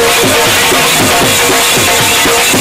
Thank you.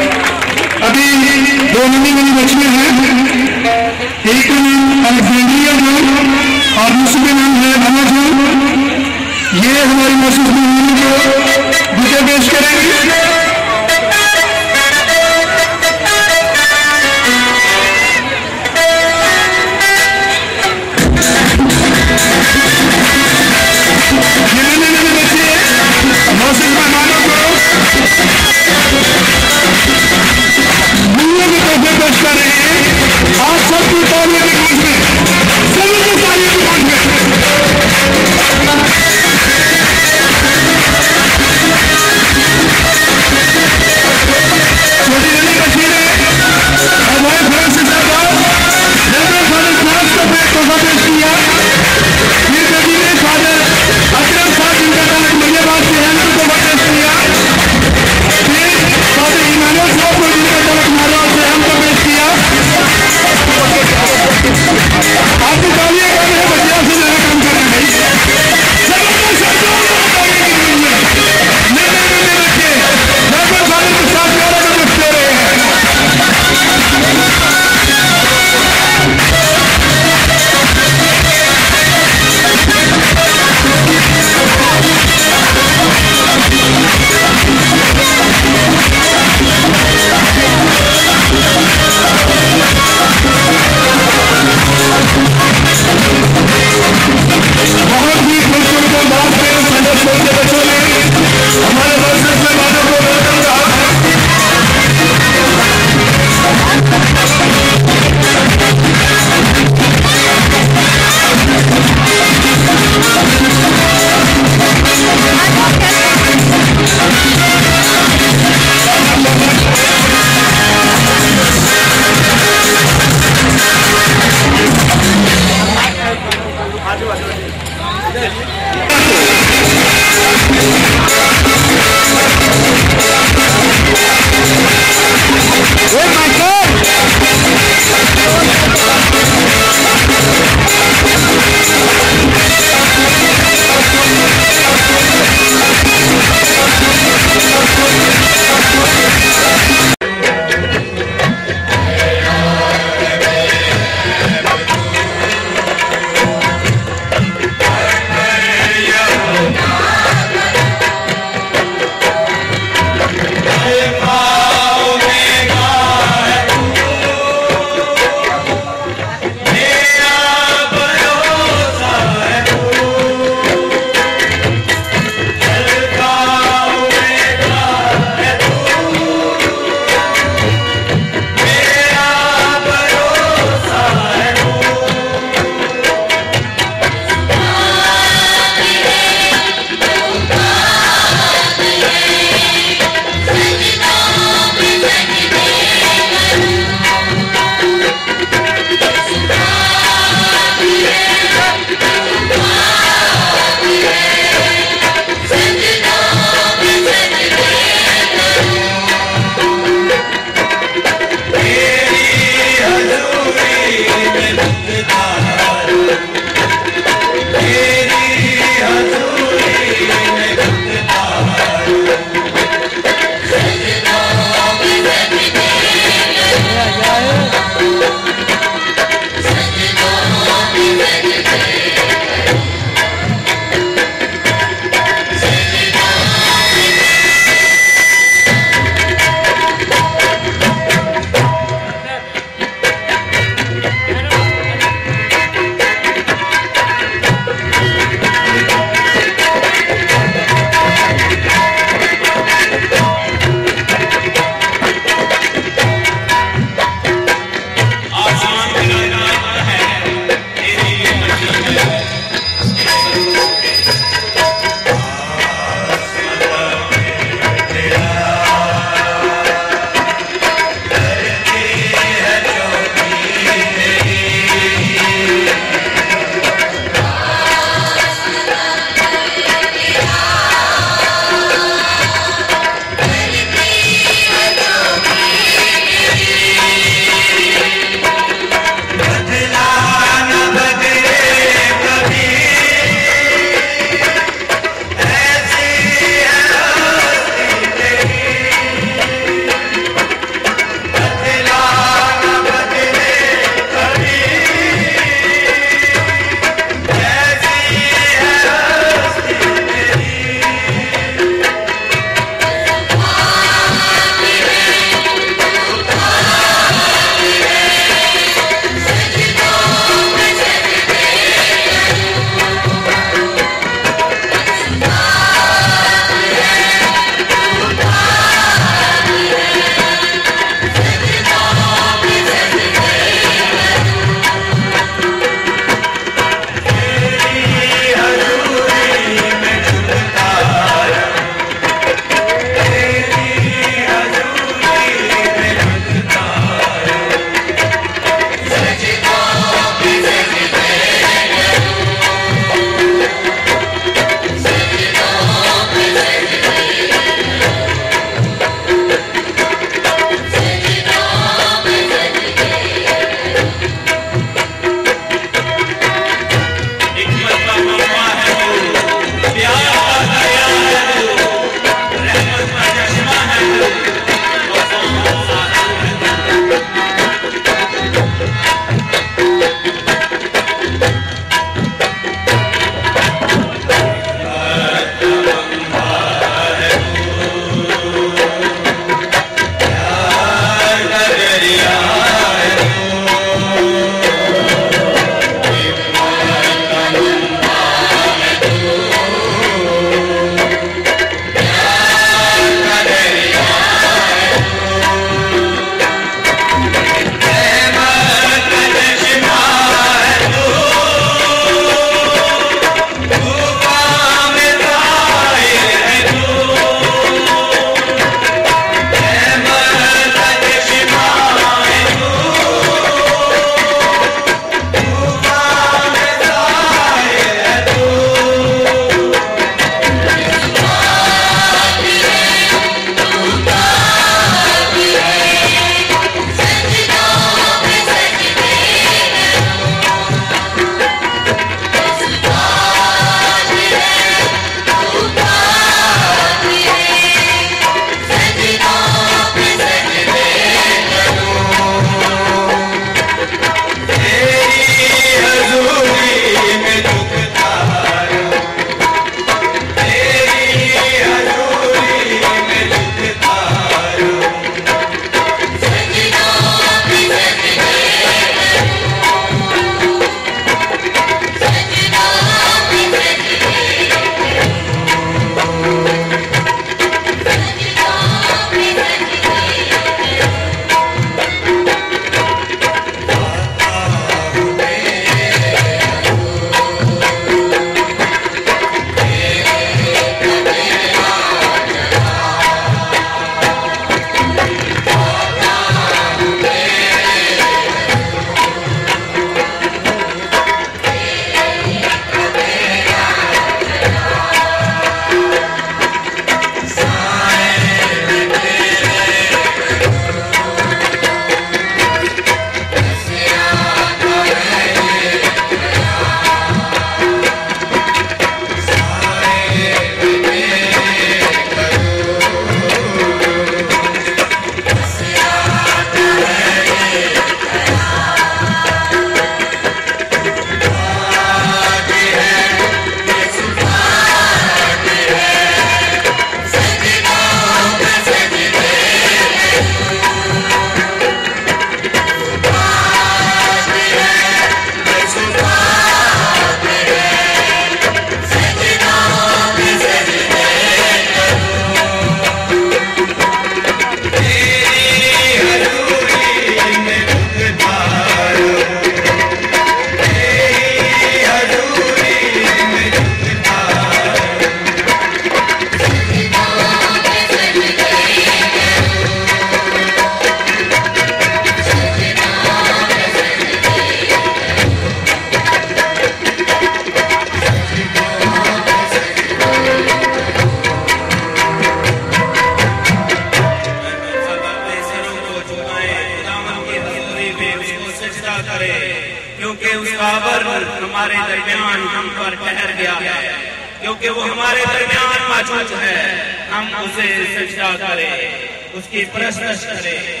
کرے، کیونکہ اس بابر ہمارے درمیان ہم پر ٹہر گیا ہے۔ کیونکہ وہ ہمارے درمیان موجود ہے، ہم اسے سجدہ کرے، اس کی پرستش کرے۔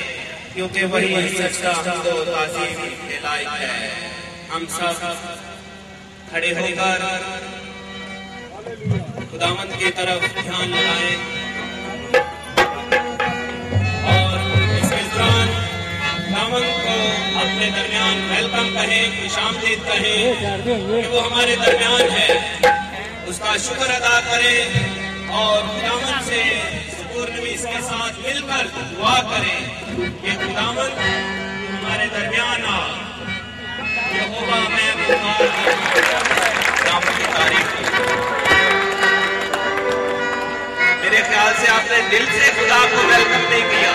کیونکہ وہی سجدہ ہم کو تعظیم کے لائق ہے۔ ہم سب کھڑے ہو کر خداوند کی طرف دھیان لگائیں۔ خداوند کو اپنے درمیان ویلکم کہیں خوش آمدید کہیں، کہ وہ ہمارے درمیان ہے۔ اس کا شکر ادا کریں اور خداوند سے پورنمیس کے ساتھ مل کر دعا کریں کہ خداوند ہمارے درمیان آ۔ یہوہ میں پکار خداوند کی تعریف میرے خیال سے آپ نے دل سے خدا کو ویلکم نہیں کیا۔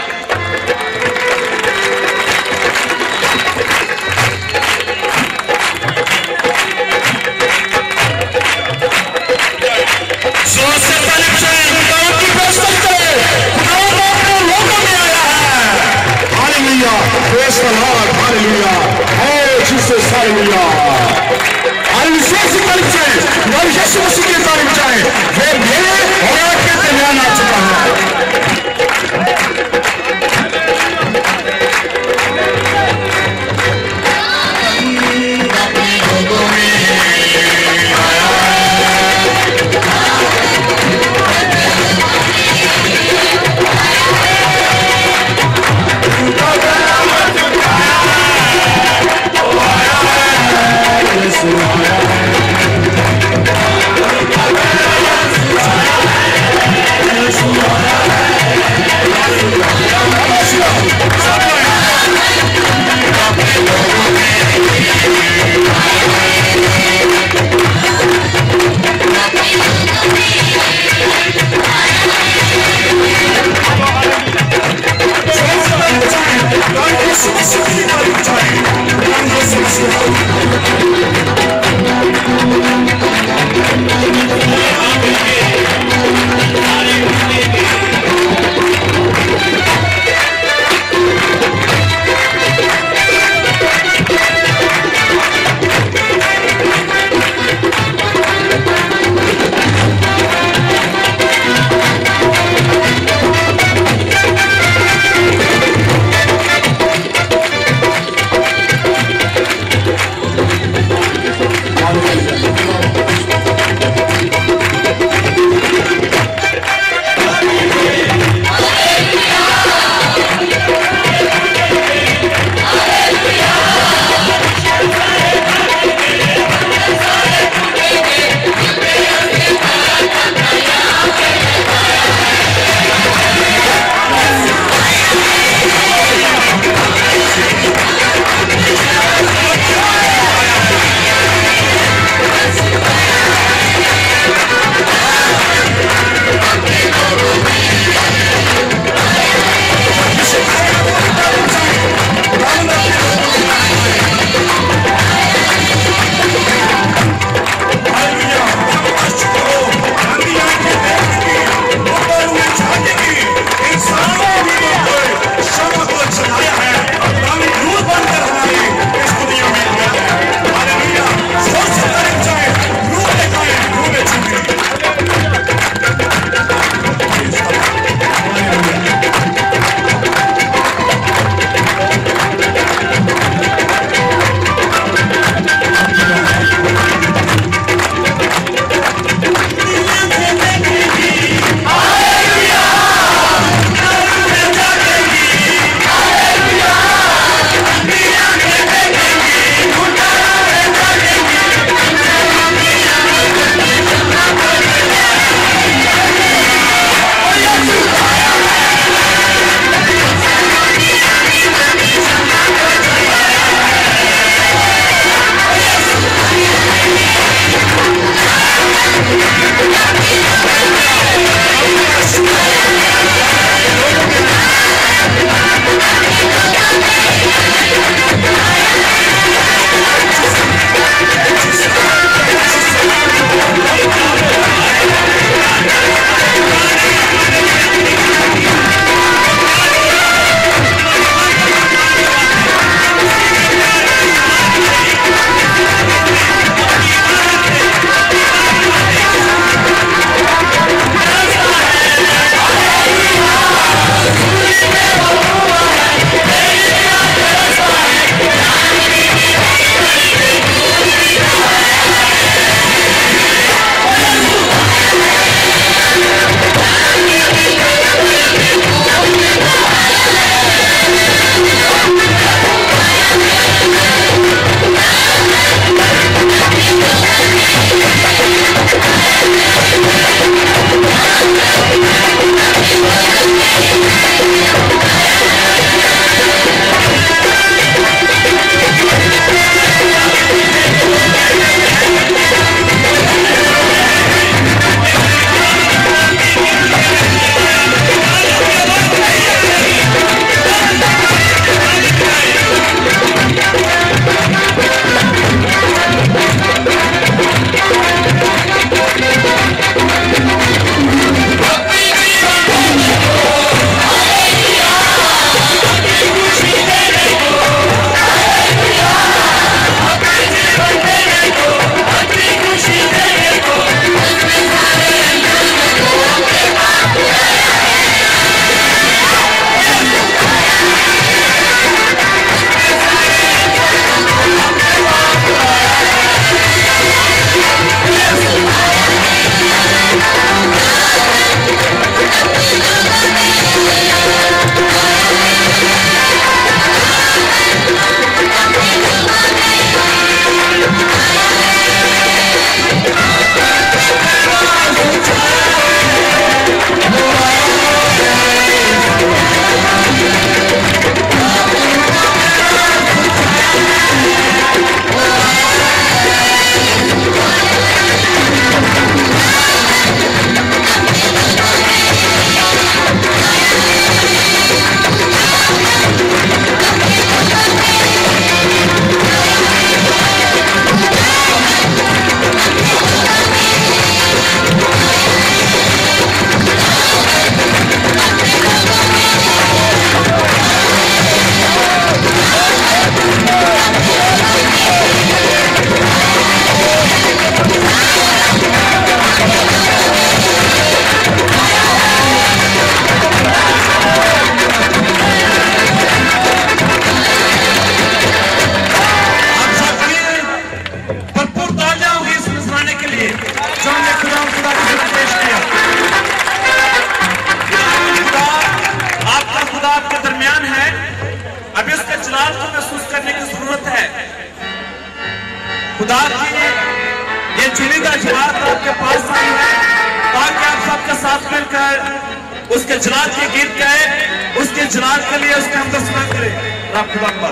جنات کے گیت کا ہے، اس کے جلال کے لیے اس کے ہم دستان کرے رب خدا پر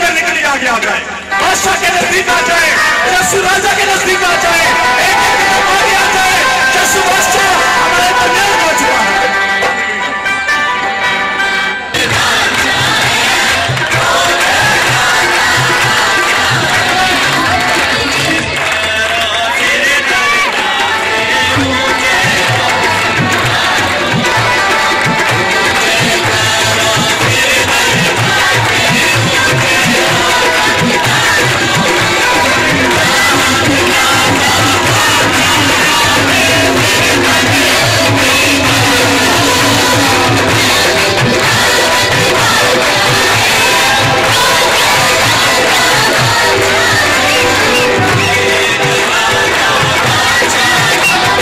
کرنے بادشاہ کے نزدیک آ جائے۔ کے نزدیک آ جائے۔ آ جائے۔ دنیا ہو چکا ہے۔